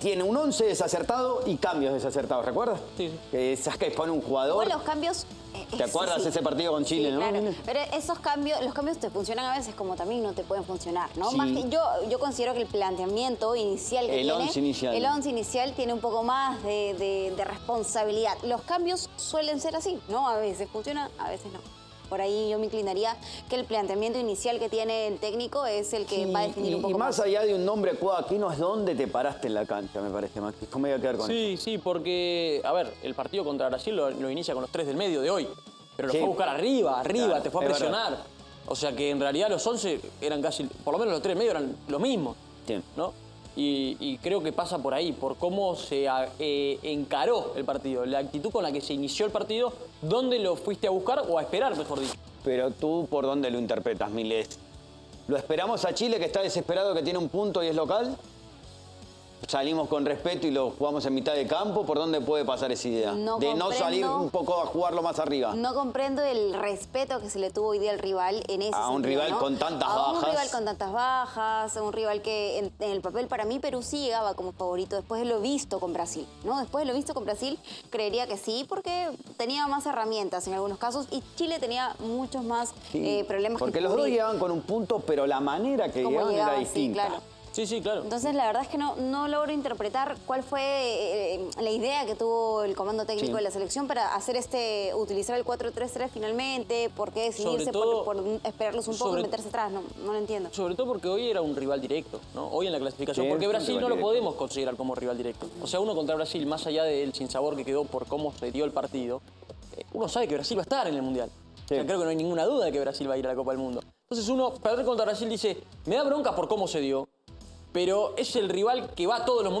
tiene un 11 desacertado y cambios desacertados, ¿recuerdas? Sí. Que saca y pone un jugador. Igual los cambios... eh, ¿Te eh, acuerdas sí, ese partido con Chile, sí, no? claro. Pero esos cambios, los cambios te funcionan a veces como también no te pueden funcionar, ¿no? Sí. Más que yo, yo considero que el planteamiento inicial que El tiene... once inicial. El once inicial tiene un poco más de, de- de responsabilidad. Los cambios suelen ser así, ¿no? A veces funciona, a veces no. Por ahí yo me inclinaría que el planteamiento inicial que tiene el técnico es el que va a definir y, un poco y más, allá de un nombre no es dónde te paraste en la cancha, me parece, Maxi. ¿Cómo iba a quedar con eso? Sí, sí, porque, a ver, el partido contra Brasil lo, lo inicia con los tres del medio de hoy. Pero lo Sí. fue a buscar arriba, arriba, Claro, te fue a es presionar. O sea que en realidad los 11 eran casi, por lo menos los tres del medio eran los mismos. Sí. ¿No? Y, creo que pasa por ahí, por cómo se eh, encaró el partido, la actitud con la que se inició el partido, dónde lo fuiste a buscar o a esperar, mejor dicho. Pero tú, ¿por dónde lo interpretas, Miles? ¿Lo esperamos a Chile, que está desesperado, que tiene un punto y es local? ¿Salimos con respeto y lo jugamos en mitad de campo? ¿Por dónde puede pasar esa idea? No de no salir un poco a jugarlo más arriba. No comprendo el respeto que se le tuvo hoy día al rival en ese A un sentido, rival ¿no? con tantas a un bajas. rival con tantas bajas, a un rival que en, en el papel para mí Perú sí llegaba como favorito después de lo visto con Brasil, ¿no? Después de lo visto con Brasil creería que sí porque tenía más herramientas en algunos casos y Chile tenía muchos más Sí, eh, problemas Porque que los dos llegaban con un punto, pero la manera que llegaban era sí, distinta. claro. Sí, sí, claro. Entonces, la verdad es que no, no logro interpretar cuál fue eh, la idea que tuvo el comando técnico Sí. de la selección para hacer este, utilizar el 4-3-3 finalmente, por qué decidirse por- por, esperarlos un poco y meterse atrás, no, no lo entiendo. Sobre todo porque hoy era un rival directo, ¿no? Hoy en la clasificación. Sí, porque Brasil no lo directo. podemos considerar como rival directo. O sea, uno contra Brasil, más allá del sinsabor que quedó por cómo se dio el partido, eh, uno sabe que Brasil va a estar en el Mundial. O sea, Sí. creo que no hay ninguna duda de que Brasil va a ir a la Copa del Mundo. Entonces uno, perder contra Brasil, dice, me da bronca por cómo se dio, pero es el rival que va a todos los.